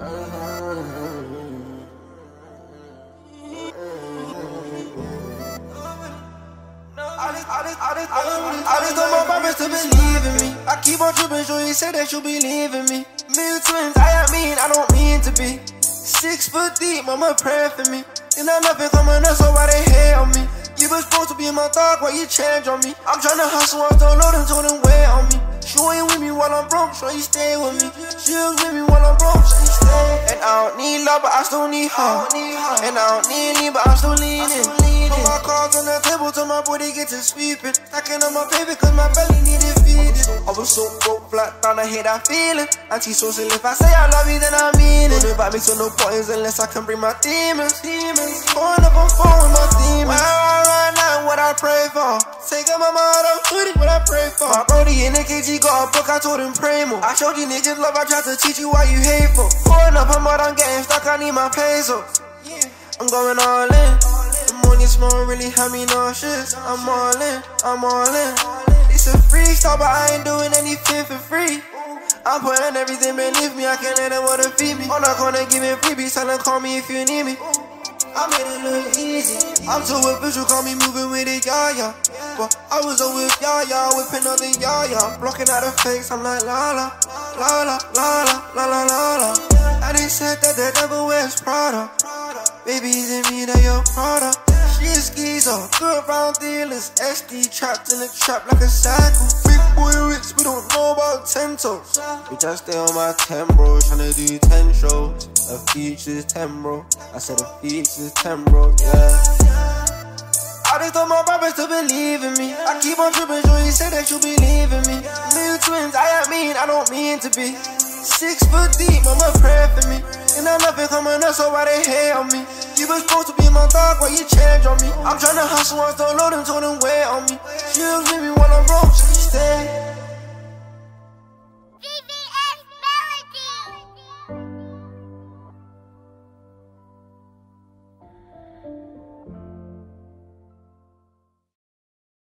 I just told my papa to believe in me. I keep on tripping, so you said that you believe in me. Middle twins, I mean, I don't mean to be. Six foot deep, mama praying for me. You know nothing coming up, so why they hate on me? You been supposed to be in my dog, why you change on me? I'm tryna hustle, I don't know them, told them wait on me. She ain't with me while I'm broke, so you stay with me. She was with me while I don't need love, but I still need her. And I don't need lean, but I'm still leaning. Put my cards on the table till my body get to sweeping. Stacking on my paper cause my belly needed feeding. I was so broke, flat down, I hate that feeling. Anti-social, if I say I love you, then I mean it. Don't invite me to no parties unless I can bring my demons. Demons. Going up on phone with my demons. What I pray for. Take up my motto, hoodie, what I pray for. My brody in the KG got a book, I told him pray more. I showed you niggas love, I tried to teach you why you hateful. Going up, I'm out, I'm getting stuck, I need my pesos. I'm going all in smoke really had me nauseous. I'm all in, I'm all in. It's a freestyle, but I ain't doing anything for free. I'm putting everything beneath me, I can't let them wanna feed me. On the corner, give me freebies, tell them call me if you need me. I made it look easy. I'm too official, call me moving with it, yeah, yeah. But I was over with yeah, whipping on the yeah. Blocking out the face, I'm like la la, la la, la la, la la, la la. And they said that the devil wears Prada. Baby, is it me that you're Prada? Shit skeezer, good round dealers, SD trapped in the trap like a cycle. Big boy rich, we don't know about ten toes. We just stay on my 10 bro, tryna do 10 shows. A future's temporal. I said a future's temporal. Yeah. I just told my brothers to believe in me. I keep on tripping, so you said that you believe in me. Little twins, I mean, I don't mean to be. Six foot deep, mama praying for me. And I nothing coming up, so why they hate on me? You was supposed to be my dog, why you change on me? I'm trying to hustle, I'm still loading, told them wait on me. She was with me while I'm broke, she stay. VVS Melody.